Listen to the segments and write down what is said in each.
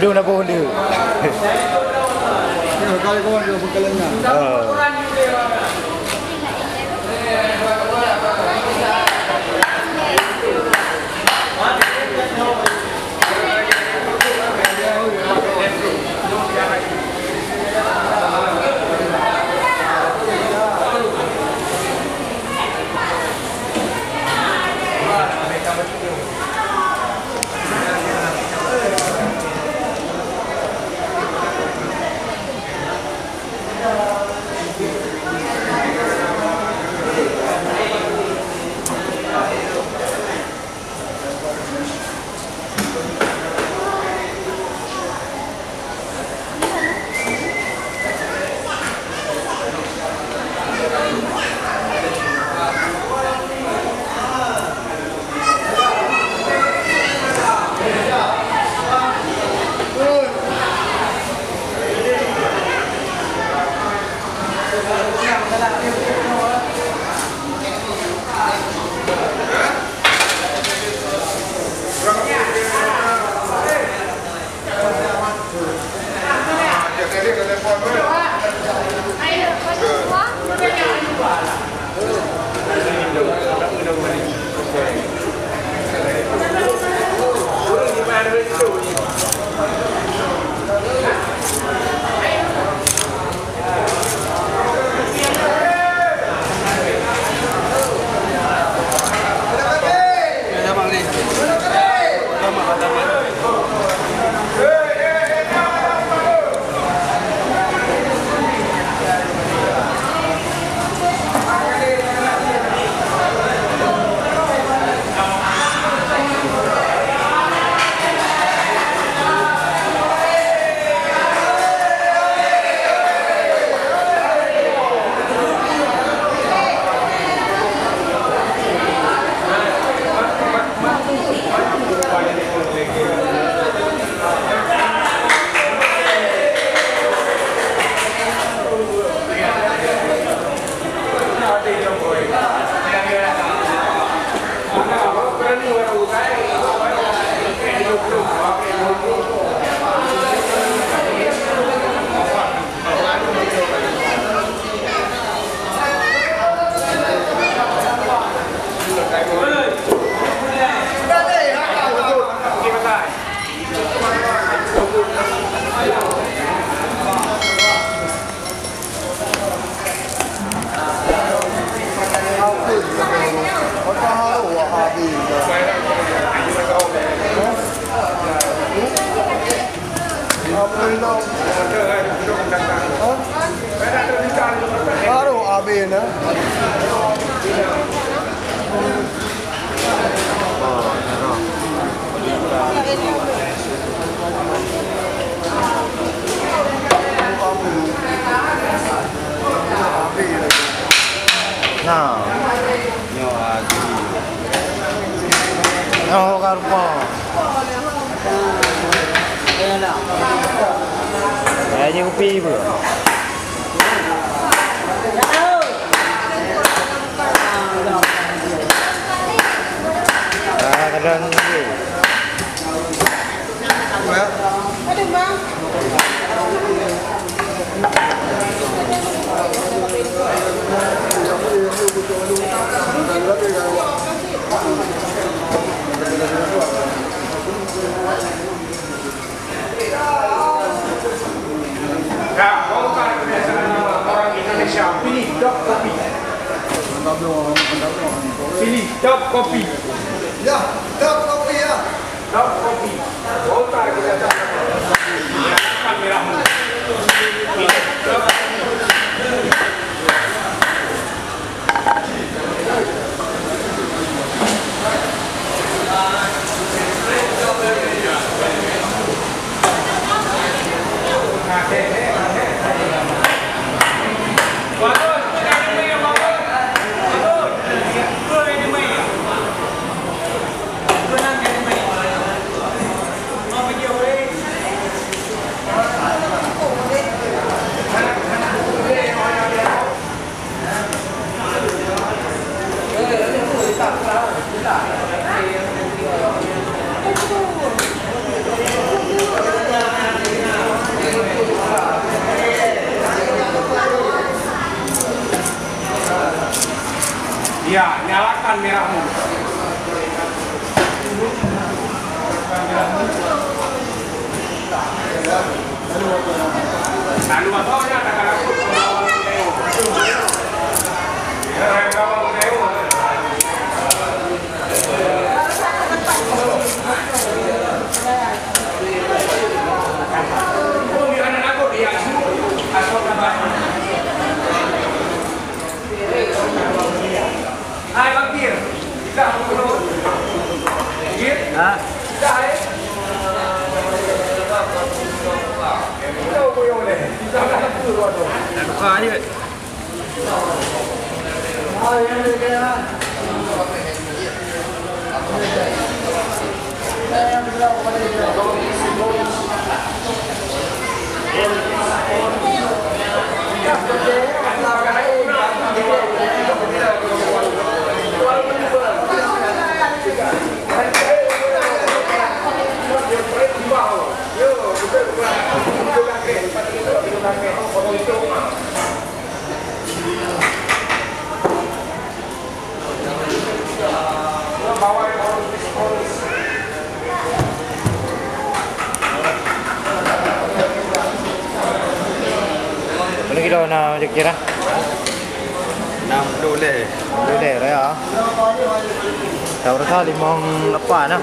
Gaduh nak pun dia. Kalau kau dia bekalan dah. Oh. Nah. Yo lagi. Oh, karpo. Kayaknya kopi bro. dan ni. Ya. Ada bang. Nah, bongkar kebiasaan orang Indonesia. Pilih dop kopi. Pilih dop kopi. Ya, dah kopi ya. Dop kopi. Rồi đi vậy. Thôi em đi kia. Em đâu có đi đâu. Em Thank you. Berapa kilo nak jek kira? 6 dolar. Dolar ya. Tahu rasa limang apa nak?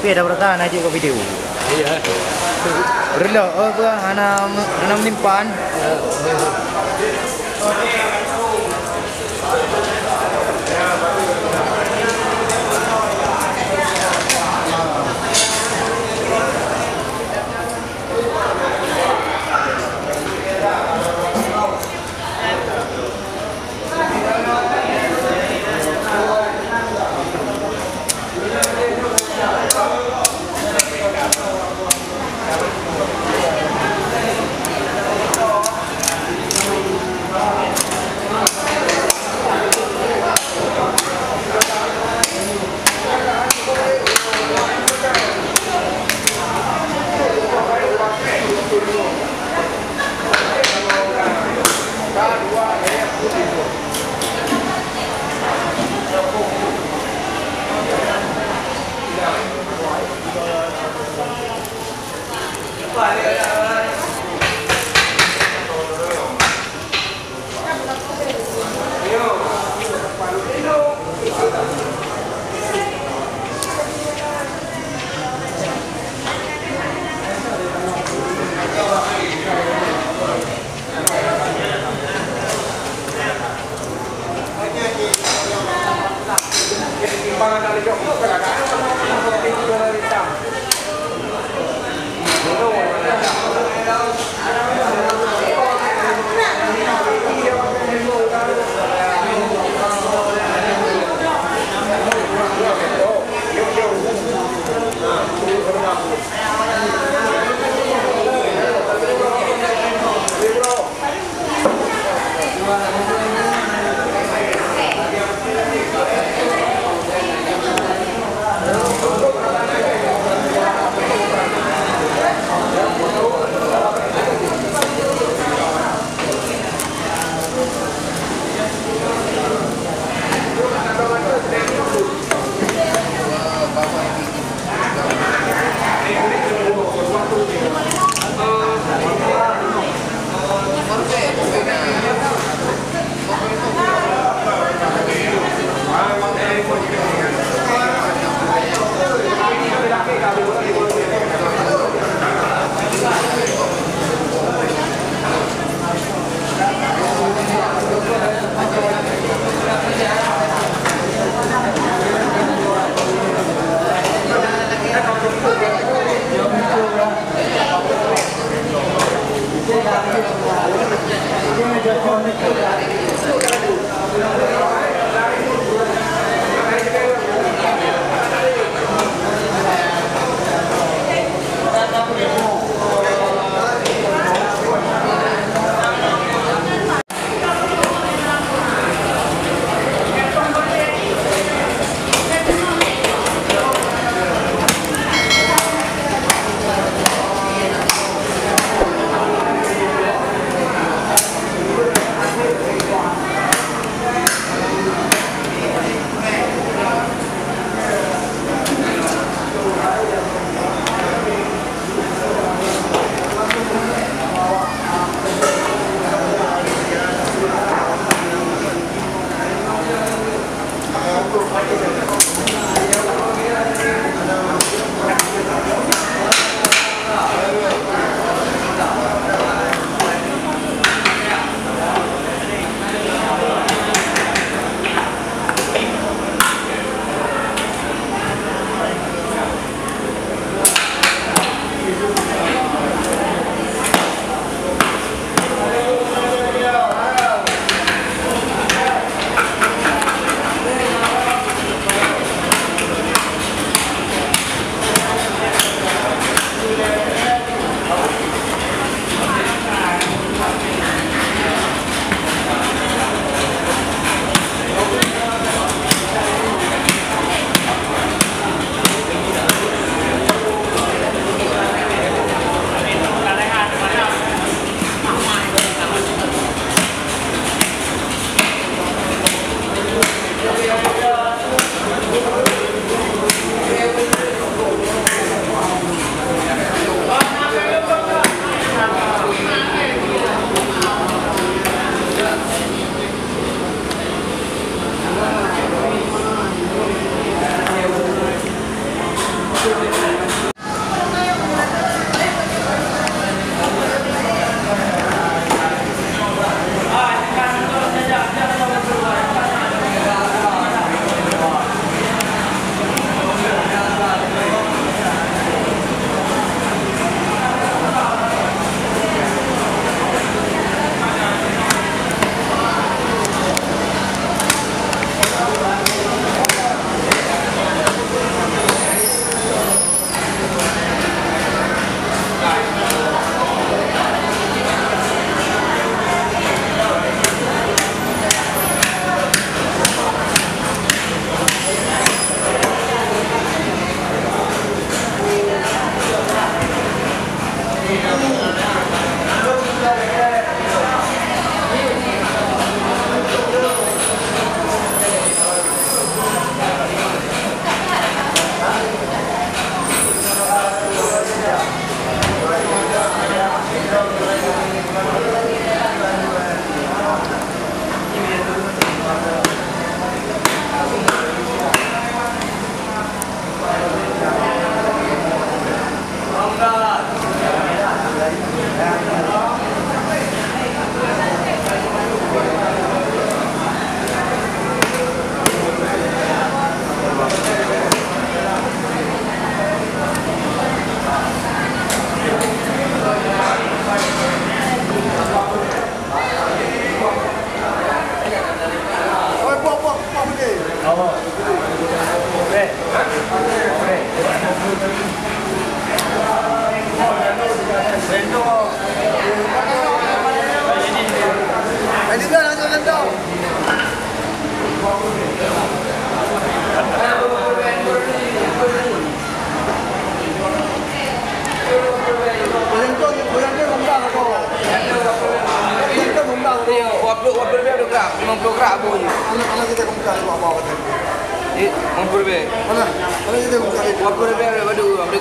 Pih dah berasa nak jek video. Iya. Rela, oh tuan, anak anak menyimpan. Valeu. முப்பது பேர் முப்பது பேர் வடு அப்படி